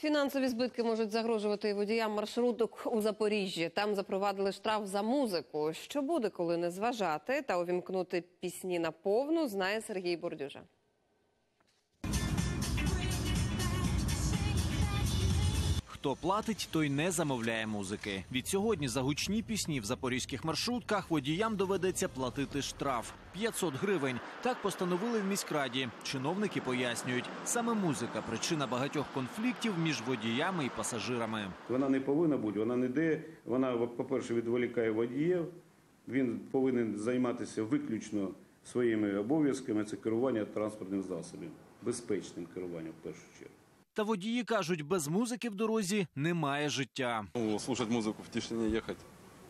Фінансові збитки можуть загрожувати водіям маршруток у Запоріжжі. Там запровадили штраф за музику. Що буде, коли не зважати та увімкнути пісні на повну, знає Сергій Бордюжа. Хто платить, той не замовляє музики. Від сьогодні за гучні пісні в запорізьких маршрутках водіям доведеться платити штраф 500 гривень. Так постановили в міськраді. Чиновники пояснюють, саме музика причина багатьох конфліктів між водіями і пасажирами. Вона не повинна бути, вона не де. Вона, по-перше, відволікає водіїв. Він повинен займатися виключно своїми обов'язками. Це керування транспортним засобом, безпечним керуванням в першу чергу. Та водії кажуть, без музики в дорозі немає життя. Ну, слушать музыку в тишине ехать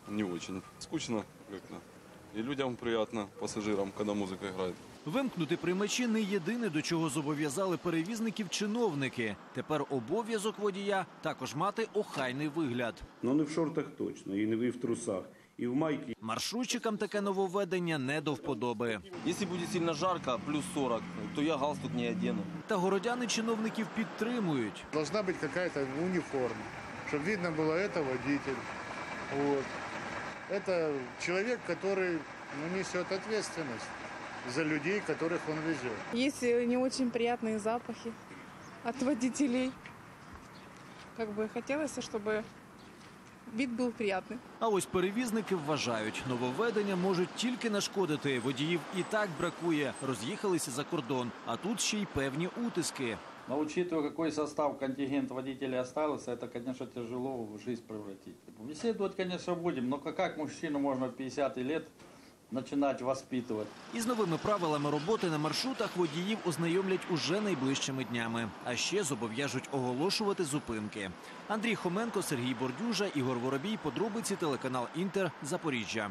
не очень. Скучно как-то. И людям приятно, пассажирам, когда музыка играет. Вимкнути приймачі не єдине, до чого зобов'язали перевізників чиновники. Тепер обов'язок водія також мати охайний вигляд. Ну не в шортах точно, і не в трусах, і в майці. Маршрутчикам таке нововведення не до вподоби. Если будет сильно жарко, плюс 40, то я галстук не одену. Та городяни чиновників підтримують. Должна быть какая-то униформа, чтобы видно было, это водитель. Вот. Это человек, который ну, несет ответственность за людей, которых он везет. Есть э, не очень приятные запахи от водителей. Как бы хотелось, чтобы вид был приятный. А ось перевізники вважають, нововведення можуть тільки нашкодити. Водіїв і так бракує, роз'їхалися за кордон. А тут ще й певні утиски. Но учитывая, какой состав контингент водителей остался, это, конечно, тяжело в жизнь превратить. Беседовать, конечно, будем, но как- как мужчину можно в 50 лет начинать воспитувати. Із новими правилами роботи на маршрутах водіїв ознайомлять уже найближчими днями. А ще зобов'яжуть оголошувати зупинки. Андрій Хоменко, Сергій Бордюжа, Ігор Воробій. Подробиці телеканал Інтер. Запоріжжя.